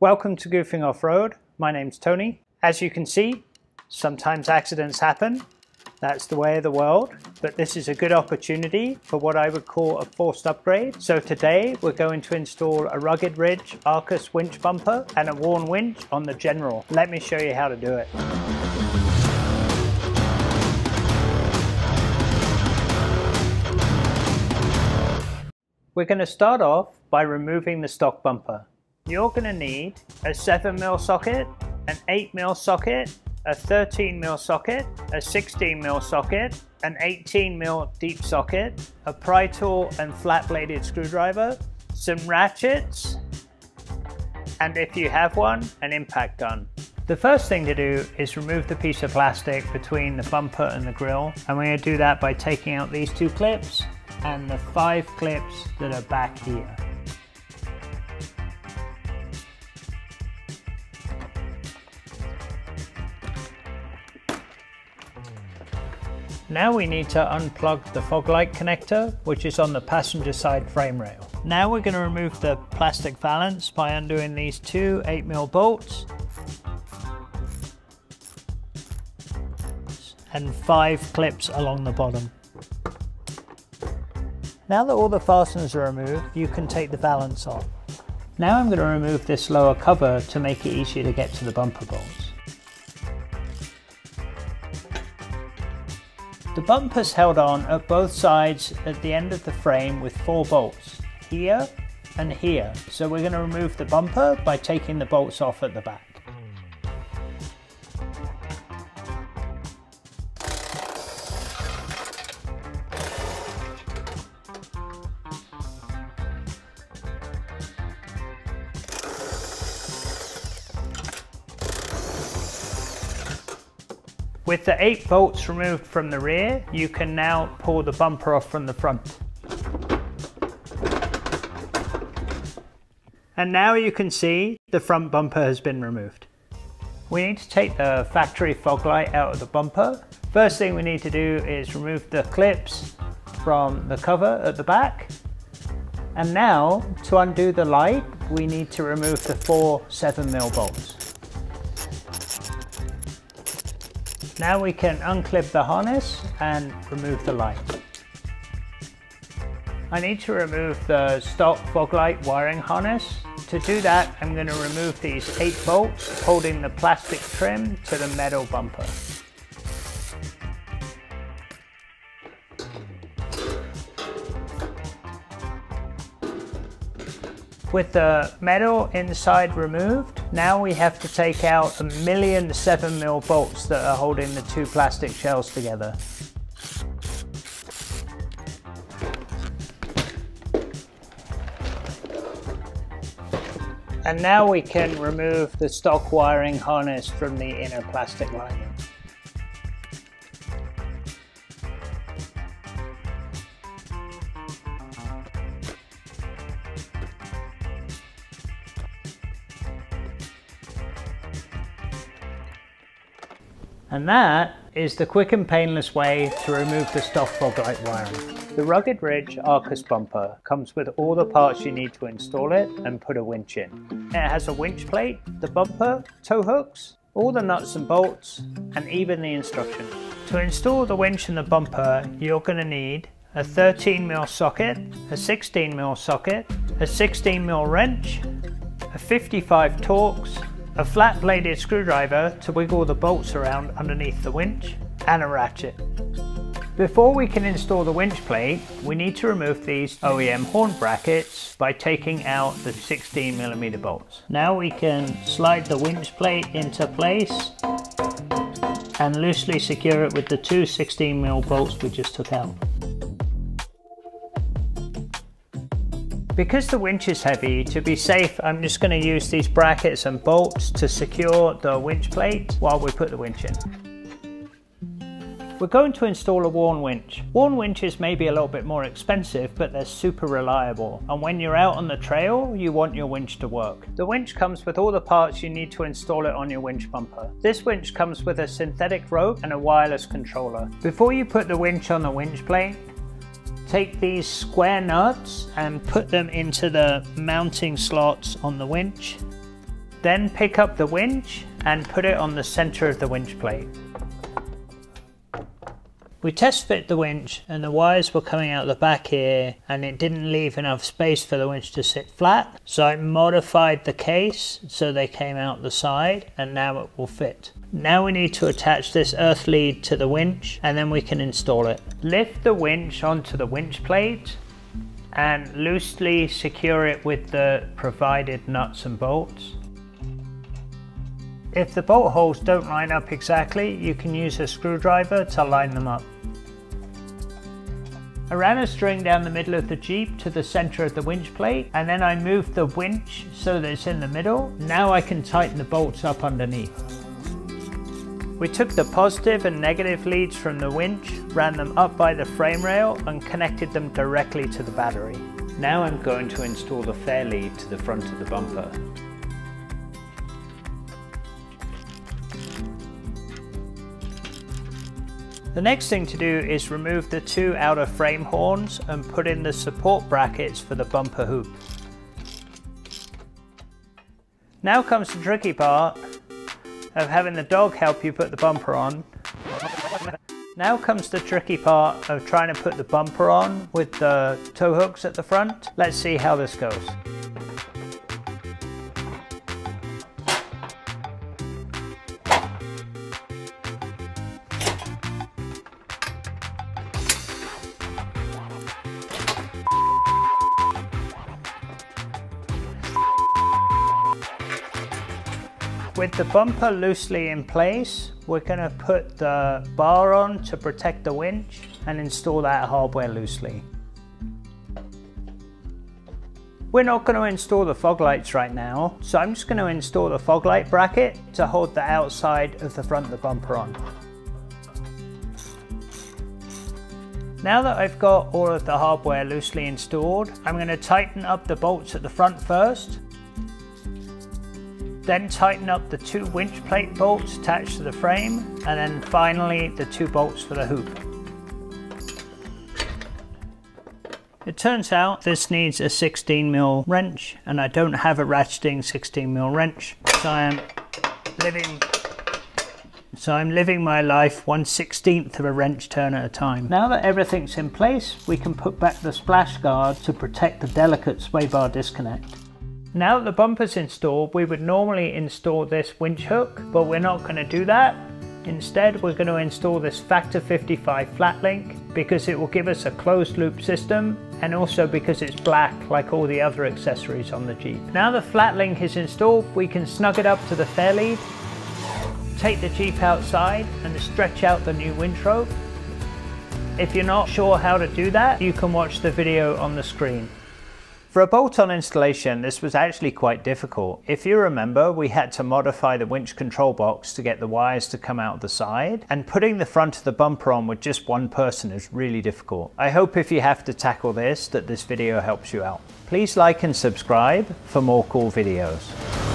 Welcome to Goofing Off-Road. My name's Tony. As you can see, sometimes accidents happen. That's the way of the world, but this is a good opportunity for what I would call a forced upgrade. So today we're going to install a Rugged Ridge Arcus winch bumper and a Warn winch on the General. Let me show you how to do it. We're going to start off by removing the stock bumper. You're going to need a 7mm socket, an 8mm socket, a 13mm socket, a 16mm socket, an 18mm deep socket, a pry tool and flat bladed screwdriver, some ratchets, and if you have one, an impact gun. The first thing to do is remove the piece of plastic between the bumper and the grill and we're going to do that by taking out these two clips and the five clips that are back here. Now we need to unplug the fog light connector, which is on the passenger side frame rail. Now we're going to remove the plastic valance by undoing these two 8mm bolts and five clips along the bottom. Now that all the fasteners are removed, you can take the valance off. Now I'm going to remove this lower cover to make it easier to get to the bumper bolts. Bumper's held on at both sides at the end of the frame with four bolts, here and here. So we're going to remove the bumper by taking the bolts off at the back. With the eight bolts removed from the rear, you can now pull the bumper off from the front. And now you can see the front bumper has been removed. We need to take the factory fog light out of the bumper. First thing we need to do is remove the clips from the cover at the back. And now, to undo the light, we need to remove the four 7mm bolts. Now we can unclip the harness and remove the light. I need to remove the stock fog light wiring harness. To do that, I'm going to remove these 8 bolts holding the plastic trim to the metal bumper. With the metal inside removed, now we have to take out a million 7mm bolts that are holding the two plastic shells together. And now we can remove the stock wiring harness from the inner plastic lining. And that is the quick and painless way to remove the stock fog light wiring. The Rugged Ridge Arcus bumper comes with all the parts you need to install it and put a winch in. It has a winch plate, the bumper, tow hooks, all the nuts and bolts, and even the instructions. To install the winch and the bumper, you're going to need a 13mm socket, a 16mm socket, a 16mm wrench, a 55 Torx, a flat bladed screwdriver to wiggle the bolts around underneath the winch, and a ratchet. Before we can install the winch plate, we need to remove these OEM horn brackets by taking out the 16mm bolts. Now we can slide the winch plate into place and loosely secure it with the two 16mm bolts we just took out. Because the winch is heavy, to be safe, I'm just going to use these brackets and bolts to secure the winch plate while we put the winch in. We're going to install a Warn winch. Warn winches may be a little bit more expensive, but they're super reliable. And when you're out on the trail, you want your winch to work. The winch comes with all the parts you need to install it on your winch bumper. This winch comes with a synthetic rope and a wireless controller. Before you put the winch on the winch plate, Take these square nuts and put them into the mounting slots on the winch. Then pick up the winch and put it on the center of the winch plate. We test fit the winch and the wires were coming out the back here and it didn't leave enough space for the winch to sit flat. So I modified the case so they came out the side and now it will fit. Now we need to attach this earth lead to the winch and then we can install it. Lift the winch onto the winch plate and loosely secure it with the provided nuts and bolts. If the bolt holes don't line up exactly, you can use a screwdriver to line them up. I ran a string down the middle of the Jeep to the center of the winch plate and then I moved the winch so that it's in the middle. Now I can tighten the bolts up underneath. We took the positive and negative leads from the winch, ran them up by the frame rail and connected them directly to the battery. Now I'm going to install the fair lead to the front of the bumper. The next thing to do is remove the two outer frame horns and put in the support brackets for the bumper hoop. Now comes the tricky part of having the dog help you put the bumper on. Now comes the tricky part of trying to put the bumper on with the tow hooks at the front. Let's see how this goes. With the bumper loosely in place, we're going to put the bar on to protect the winch and install that hardware loosely. We're not going to install the fog lights right now, so I'm just going to install the fog light bracket to hold the outside of the front of the bumper on. Now that I've got all of the hardware loosely installed, I'm going to tighten up the bolts at the front first then tighten up the two winch plate bolts attached to the frame and then finally the two bolts for the hoop. It turns out this needs a 16mm wrench and I don't have a ratcheting 16mm wrench so I am living so I'm living my life 1 16th of a wrench turn at a time. Now that everything's in place, we can put back the splash guard to protect the delicate sway bar disconnect. Now that the bumper's installed, we would normally install this winch hook, but we're not going to do that. Instead, we're going to install this Factor 55 flat link because it will give us a closed loop system and also because it's black like all the other accessories on the Jeep. Now the flat link is installed, we can snug it up to the fairlead, take the Jeep outside and stretch out the new winch rope. If you're not sure how to do that, you can watch the video on the screen. For a bolt-on installation, this was actually quite difficult. If you remember, we had to modify the winch control box to get the wires to come out the side, and putting the front of the bumper on with just one person is really difficult. I hope if you have to tackle this, that this video helps you out. Please like and subscribe for more cool videos.